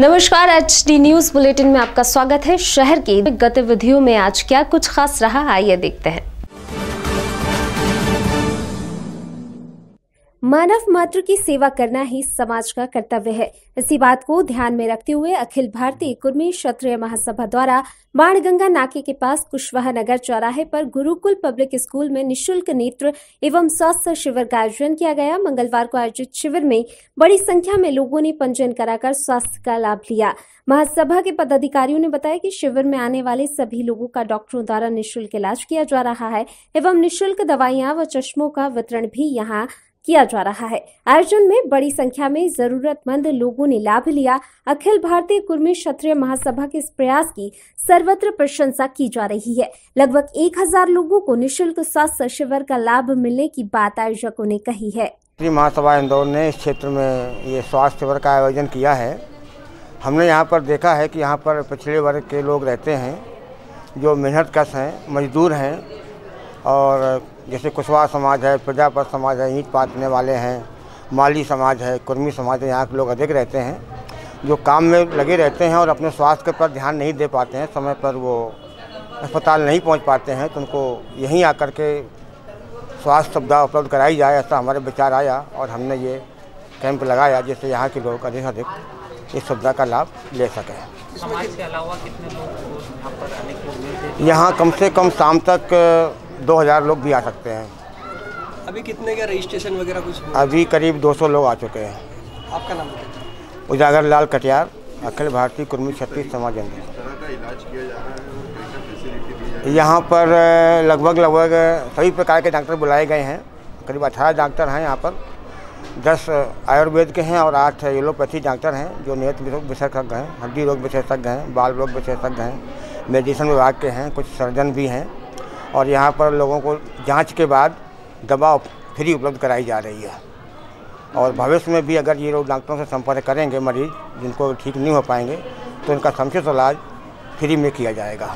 नमस्कार H D news bulletin में आपका स्वागत है। शहर की गतिविधियों में आज क्या कुछ खास रहा? आइए देखते हैं। मानव मात्र की सेवा करना ही समाज का कर्तव्य है। इसी बात को ध्यान में रखते हुए अखिल भारतीय कुर्मी क्षत्रिय महासभा द्वारा बाणगंगा नाके के पास कुशवाहा नगर चौराहे पर गुरुकुल पब्लिक स्कूल में निशुल्क नेत्र एवं स्वास्थ्य शिविर का आयोजन किया गया। मंगलवार को आयोजित शिविर में बड़ी संख्या में लोगों ने पंजीयन कराकर स्वास्थ्य का लाभ लिया। महासभा के पदाधिकारियों ने बताया कि शिविर में आने वाले सभी लोगों का डॉक्टरों द्वारा निशुल्क इलाज किया जा रहा है एवं निशुल्क दवाइयाँ व चश्मों का वितरण भी यहाँ किया जा रहा है। आयोजन में बड़ी संख्या में जरूरतमंद लोगों ने लाभ लिया। अखिल भारतीय कुर्मी क्षत्रिय महासभा के इस प्रयास की सर्वत्र प्रशंसा की जा रही है। लगभग एक हज़ार लोगों को निशुल्क स्वास्थ्य शिविर का लाभ मिलने की बात आयोजकों ने कही है। महासभा इंदौर ने इस क्षेत्र में ये स्वास्थ्य शिविर का आयोजन किया है। हमने यहाँ पर देखा है कि यहाँ पर पिछड़े वर्ग के लोग रहते हैं, जो मेहनत कश हैं, मजदूर हैं और जैसे कुशवाहा समाज है प्रजापत समाज है ईंट पातने वाले हैं माली समाज है कुर्मी समाज है यहाँ के लोग अधिक रहते हैं जो काम में लगे रहते हैं और अपने स्वास्थ्य पर ध्यान नहीं दे पाते हैं समय पर वो अस्पताल नहीं पहुँच पाते हैं तो उनको यहीं आकर के स्वास्थ्य सुविधा उपलब्ध कराई जाए ऐसा हमारे विचार आया और हमने ये कैंप लगाया जिससे यहाँ के लोग अधिक अधिक इस सुविधा का लाभ ले सकें। समाज के अलावा कितने लोग यहाँ कम से कम शाम तक दो हज़ार लोग भी आ सकते हैं। अभी कितने का रजिस्ट्रेशन वगैरह कुछ अभी करीब 200 लोग आ चुके हैं। आपका नाम उजागर लाल कटियार अखिल भारतीय कुर्मी छत्तीस समाज अंदर यहाँ पर लगभग लगभग सभी प्रकार के डॉक्टर बुलाए गए हैं। करीब अठारह डॉक्टर हैं यहाँ पर। दस आयुर्वेद के हैं और आठ एलोपैथी डॉक्टर हैं जो नेत्र रोग विशेषज्ञ हैं हड्डी रोग विशेषज्ञ हैं बाल रोग विशेषज्ञ हैं मेडिसिन विभाग के हैं कुछ सर्जन भी हैं। और यहाँ पर लोगों को जाँच के बाद दवा फ्री उपलब्ध कराई जा रही है। और भविष्य में भी अगर ये लोग डॉक्टरों से संपर्क करेंगे मरीज़, जिनको ठीक नहीं हो पाएँगे तो उनका समुचित इलाज फ्री में किया जाएगा।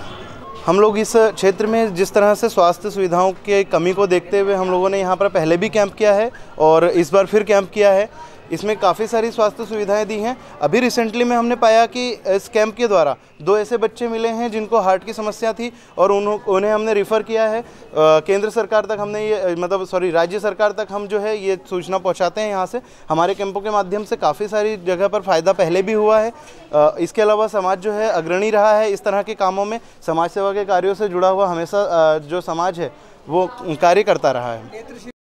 हम लोग इस क्षेत्र में जिस तरह से स्वास्थ्य सुविधाओं की कमी को देखते हुए हम लोगों ने यहाँ पर पहले भी कैंप किया है और इस बार फिर कैंप किया है। इसमें काफ़ी सारी स्वास्थ्य सुविधाएँ दी हैं। अभी रिसेंटली में हमने पाया कि इस कैंप के द्वारा दो ऐसे बच्चे मिले हैं जिनको हार्ट की समस्या थी और उन्हें हमने रिफ़र किया है। केंद्र सरकार तक हमने ये मतलब सॉरी राज्य सरकार तक हम जो है ये सूचना पहुंचाते हैं यहाँ से। हमारे कैंपों के माध्यम से काफ़ी सारी जगह पर फ़ायदा पहले भी हुआ है। इसके अलावा समाज जो है अग्रणी रहा है इस तरह के कामों में। समाज सेवा के कार्यों से जुड़ा हुआ हमेशा जो समाज है वो कार्य करता रहा है।